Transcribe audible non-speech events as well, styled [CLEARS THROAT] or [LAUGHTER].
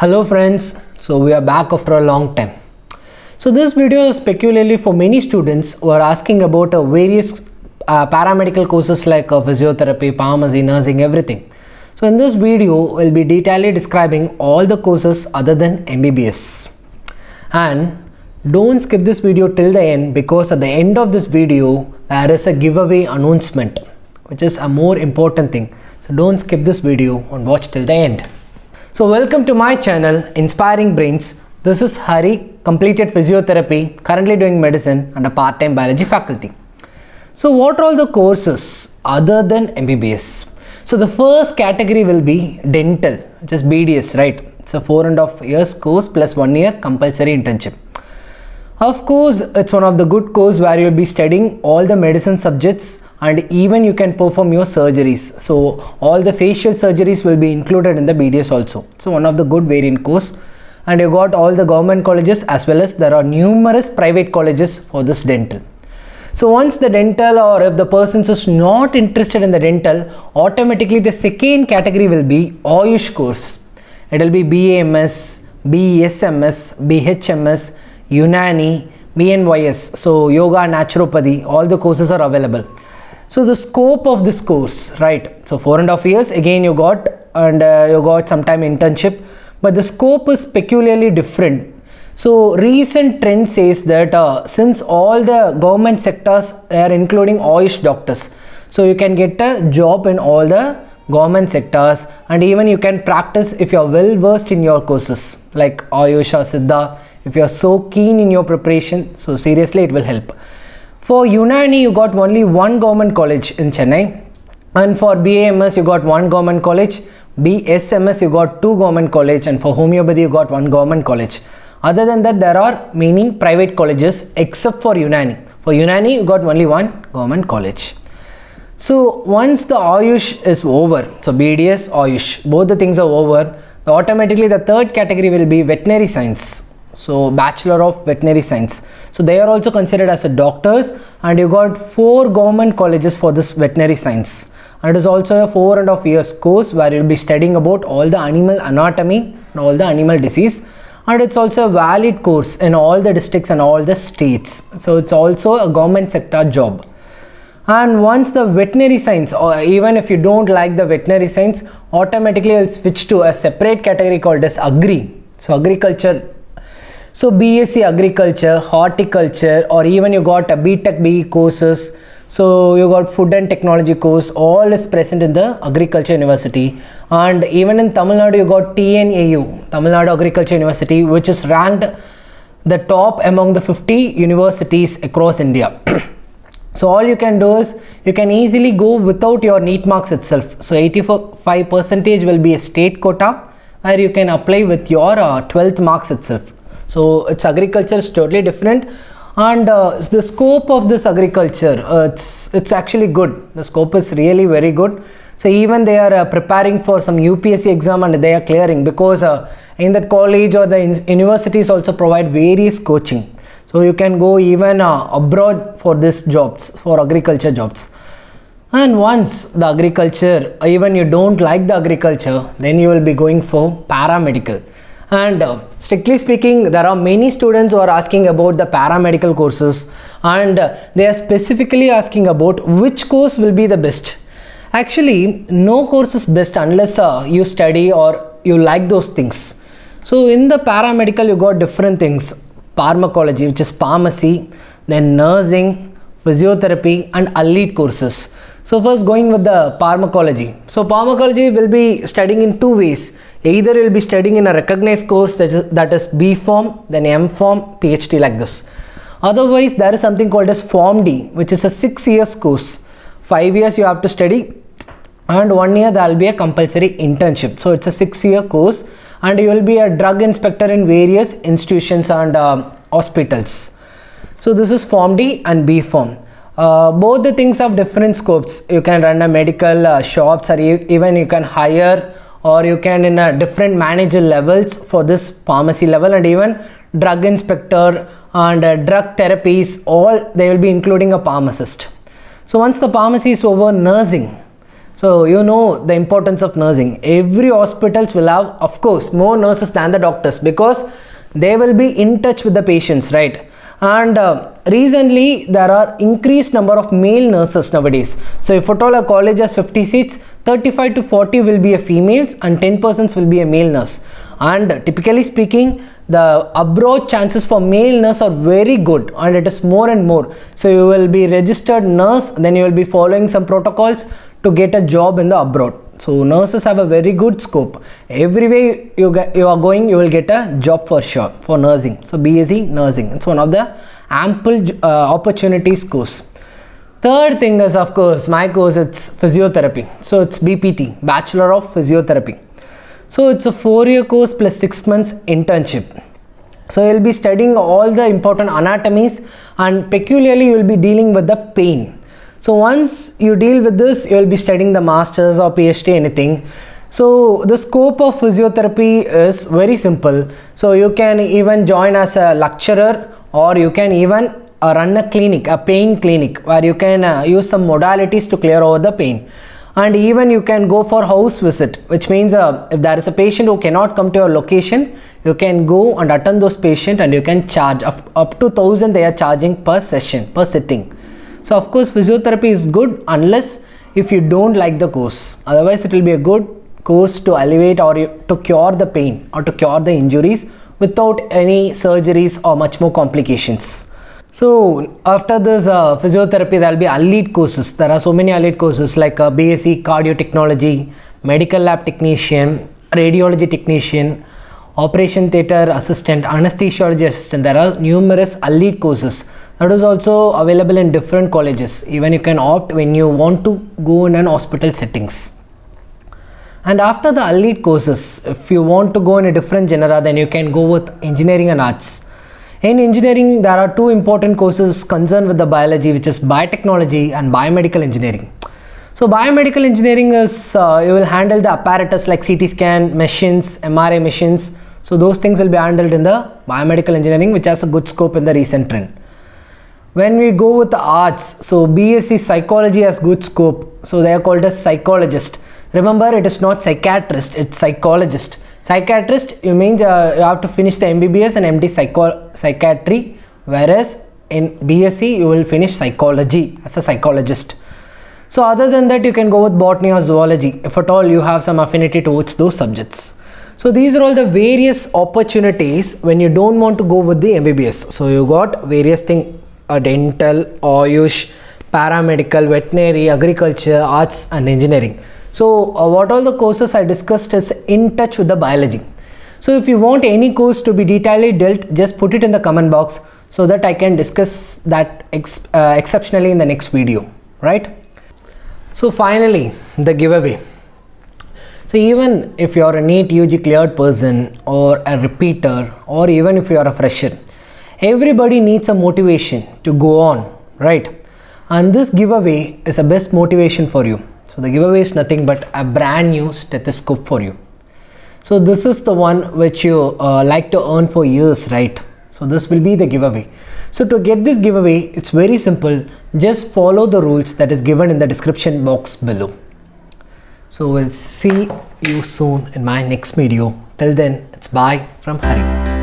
Hello friends, so we are back after a long time. So this video is peculiarly for many students who are asking about uh, various uh, paramedical courses like uh, physiotherapy, pharmacy, nursing, everything. So in this video, we'll be detailedly describing all the courses other than MBBS. And don't skip this video till the end because at the end of this video, there is a giveaway announcement, which is a more important thing. So don't skip this video and watch till the end. So welcome to my channel, Inspiring Brains. This is Hari, completed physiotherapy, currently doing medicine and a part-time biology faculty. So what are all the courses other than MBBS? So the first category will be dental, is BDS, right? It's a four and a half years course plus one year compulsory internship. Of course, it's one of the good course where you'll be studying all the medicine subjects and even you can perform your surgeries. So all the facial surgeries will be included in the BDS also. So one of the good variant course and you got all the government colleges as well as there are numerous private colleges for this dental. So once the dental or if the person is not interested in the dental, automatically the second category will be Ayush course. It will be BAMS, BSMS, BHMS, Unani, BNYS. So yoga, naturopathy, all the courses are available. So the scope of this course, right? So four and a half years again you got and uh, you got sometime internship, but the scope is peculiarly different so recent trend says that uh, since all the government sectors are including Ayush doctors, so you can get a job in all the government sectors and even you can practice if you are well versed in your courses like Ayush or Siddha. If you are so keen in your preparation, so seriously it will help. For Unani, you got only one government college in Chennai and for BAMS you got one government college, BSMS you got two government college and for homeopathy you got one government college. Other than that, there are many private colleges except for Unani. For Unani, you got only one government college. So once the Ayush is over, so BDS, Ayush, both the things are over, automatically the third category will be veterinary science. So Bachelor of Veterinary Science. So they are also considered as a doctors and you got four government colleges for this veterinary science. And it is also a four and a half years course where you'll be studying about all the animal anatomy and all the animal disease. And it's also a valid course in all the districts and all the states. So it's also a government sector job. And once the veterinary science or even if you don't like the veterinary science automatically you'll switch to a separate category called as agri. So agriculture so bsc agriculture horticulture or even you got a btech be courses so you got food and technology course all is present in the agriculture university and even in Tamil Nadu you got TNAU Tamil Nadu Agriculture University which is ranked the top among the 50 universities across India. [CLEARS THROAT] so all you can do is you can easily go without your NEET marks itself. So 85 percentage will be a state quota where you can apply with your uh, 12th marks itself. So it's agriculture is totally different. And uh, the scope of this agriculture uh, it's it's actually good. The scope is really very good. So even they are uh, preparing for some UPSC exam and they are clearing because uh, in that college or the universities also provide various coaching. So you can go even uh, abroad for this jobs for agriculture jobs. And once the agriculture even you don't like the agriculture then you will be going for paramedical and uh, strictly speaking there are many students who are asking about the paramedical courses and uh, they are specifically asking about which course will be the best. Actually no course is best unless uh, you study or you like those things. So in the paramedical you got different things. Pharmacology which is pharmacy then nursing physiotherapy and allied courses. So first going with the pharmacology. So pharmacology will be studying in two ways either you'll be studying in a recognized course that is, that is B Pharm, then M Pharm, PhD like this. Otherwise, there is something called as Pharm D, which is a six years course. Five years you have to study, and one year there will be a compulsory internship. So it's a six year course, and you will be a drug inspector in various institutions and uh, hospitals. So this is Pharm D and B Pharm. Uh, both the things have different scopes. You can run a medical uh, shops, or you, even you can hire or you can in a different manager levels for this pharmacy level and even drug inspector and uh, drug therapies all they will be including a pharmacist so once the pharmacy is over nursing So you know the importance of nursing. Every hospitals will have, of course, more nurses than the doctors because they will be in touch with the patients, right? And uh, recently there are increased number of male nurses nowadays. So if at all a college has 50 seats, 35 to 40 will be a females and 10 persons will be a male nurse. And typically speaking, the abroad chances for male nurse are very good and it is more and more. So you will be registered nurse, then you will be following some protocols to get a job in the abroad. So nurses have a very good scope. Everywhere you get you are going you will get a job for sure for nursing. So bsc nursing. It's one of the ample uh, opportunities course third thing is of course my course it's physiotherapy so it's bpt bachelor of physiotherapy so it's a four year course plus six months internship so you'll be studying all the important anatomies and peculiarly you will be dealing with the pain so once you deal with this, you will be studying the masters or PhD anything. So the scope of physiotherapy is very simple. So you can even join as a lecturer or you can even uh, run a clinic, a pain clinic where you can uh, use some modalities to clear over the pain. And even you can go for house visit, which means uh, if there is a patient who cannot come to your location, you can go and attend those patient and you can charge up, up to 1000 they are charging per session, per sitting. So of course physiotherapy is good unless if you don't like the course. Otherwise it will be a good course to alleviate or to cure the pain or to cure the injuries without any surgeries or much more complications. So after this uh, physiotherapy there will be allied courses. There are so many allied courses like uh, BSc cardio technology, medical lab technician, radiology technician, operation theatre assistant, anesthesiology assistant. There are numerous allied courses that is also available in different colleges even you can opt when you want to go in an hospital settings and after the allied courses if you want to go in a different genre then you can go with engineering and arts in engineering there are two important courses concerned with the biology which is biotechnology and biomedical engineering. So biomedical engineering is uh, you will handle the apparatus like CT scan machines MRI machines. So those things will be handled in the biomedical engineering which has a good scope in the recent trend. When we go with the arts so bsc psychology has good scope. So they are called as psychologist remember it is not psychiatrist it's psychologist. Psychiatrist you means uh, you have to finish the mbbs and md psycho psychiatry whereas in bsc you will finish psychology as a psychologist. So other than that you can go with botany or zoology. If at all you have some affinity towards those subjects. So these are all the various opportunities when you don't want to go with the mbbs so you got various things a dental, Ayush, paramedical, veterinary, agriculture, arts and engineering. So uh, what all the courses I discussed is in touch with the biology. So if you want any course to be detailedly dealt, just put it in the comment box so that I can discuss that ex uh, exceptionally in the next video, right? So finally, the giveaway. So even if you're a NEET UG cleared person or a repeater or even if you are a fresher, everybody needs a motivation to go on right and this giveaway is a best motivation for you so the giveaway is nothing but a brand new stethoscope for you. So this is the one which you uh, like to earn for years right? So this will be the giveaway. So to get this giveaway it's very simple. Just follow the rules that is given in the description box below. So we'll see you soon in my next video. Till then it's bye from Hari